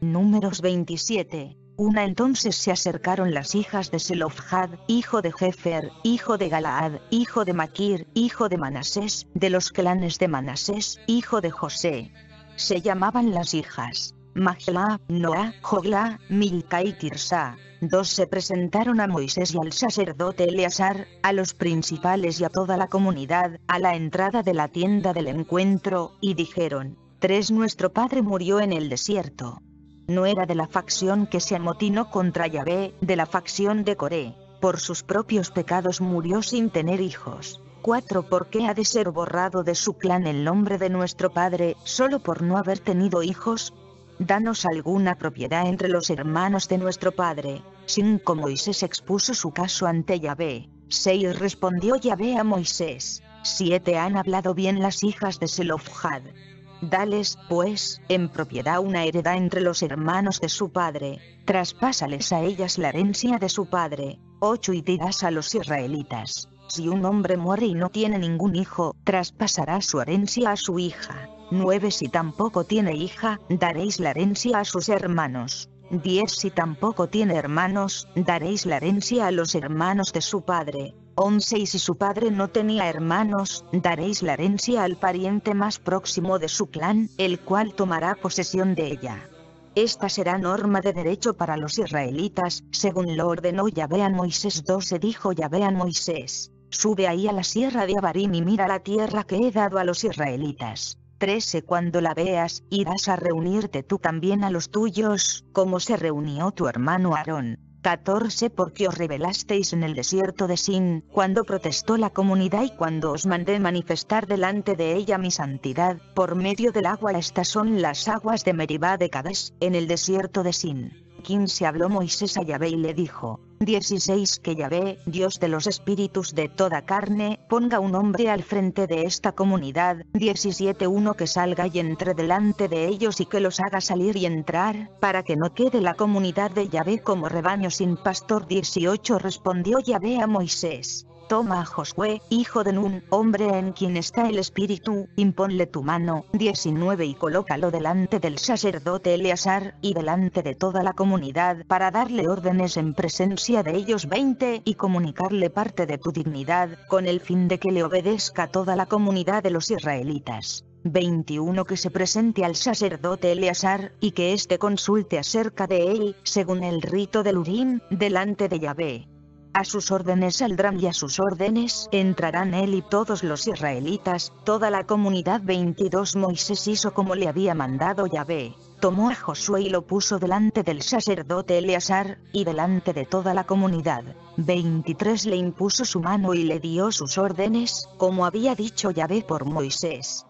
Números 27. Una entonces se acercaron las hijas de Selofhad, hijo de Jefer, hijo de Galaad, hijo de Maquir, hijo de Manasés, de los clanes de Manasés, hijo de José. Se llamaban las hijas. Mahla, Noah, Jogla, Milca y Tirsa. Dos se presentaron a Moisés y al sacerdote Eleazar, a los principales y a toda la comunidad, a la entrada de la tienda del encuentro, y dijeron, Tres nuestro padre murió en el desierto. No era de la facción que se amotinó contra Yahvé, de la facción de Coré. Por sus propios pecados murió sin tener hijos. 4. ¿Por qué ha de ser borrado de su clan el nombre de nuestro padre, solo por no haber tenido hijos? Danos alguna propiedad entre los hermanos de nuestro padre. 5. Moisés expuso su caso ante Yahvé. 6. Respondió Yahvé a Moisés. 7. Han hablado bien las hijas de Selofhad. Dales, pues, en propiedad una heredad entre los hermanos de su padre. Traspásales a ellas la herencia de su padre. 8. Y dirás a los israelitas. Si un hombre muere y no tiene ningún hijo, traspasará su herencia a su hija. 9. Si tampoco tiene hija, daréis la herencia a sus hermanos. 10. Si tampoco tiene hermanos, daréis la herencia a los hermanos de su padre. 11. Y si su padre no tenía hermanos, daréis la herencia al pariente más próximo de su clan, el cual tomará posesión de ella. Esta será norma de derecho para los israelitas, según lo ordenó Yahvé a Moisés 12 dijo Yahvé Moisés, sube ahí a la sierra de Abarim y mira la tierra que he dado a los israelitas. 13 Cuando la veas, irás a reunirte tú también a los tuyos, como se reunió tu hermano Aarón. 14 Porque os rebelasteis en el desierto de Sin, cuando protestó la comunidad y cuando os mandé manifestar delante de ella mi santidad, por medio del agua estas son las aguas de Meribá de Cades, en el desierto de Sin. 15 habló Moisés a Yahvé y le dijo, 16 Que Yahvé, Dios de los espíritus de toda carne, ponga un hombre al frente de esta comunidad, 17 Uno que salga y entre delante de ellos y que los haga salir y entrar, para que no quede la comunidad de Yahvé como rebaño sin pastor. 18 Respondió Yahvé a Moisés, Toma a Josué, hijo de Nun, hombre en quien está el espíritu, imponle tu mano, 19 y colócalo delante del sacerdote Eleazar, y delante de toda la comunidad, para darle órdenes en presencia de ellos 20 y comunicarle parte de tu dignidad, con el fin de que le obedezca toda la comunidad de los israelitas. 21 que se presente al sacerdote Eleazar, y que éste consulte acerca de él, según el rito del Urim, delante de Yahvé. A sus órdenes saldrán y a sus órdenes entrarán él y todos los israelitas, toda la comunidad 22 Moisés hizo como le había mandado Yahvé. Tomó a Josué y lo puso delante del sacerdote Eleazar, y delante de toda la comunidad. 23 le impuso su mano y le dio sus órdenes, como había dicho Yahvé por Moisés.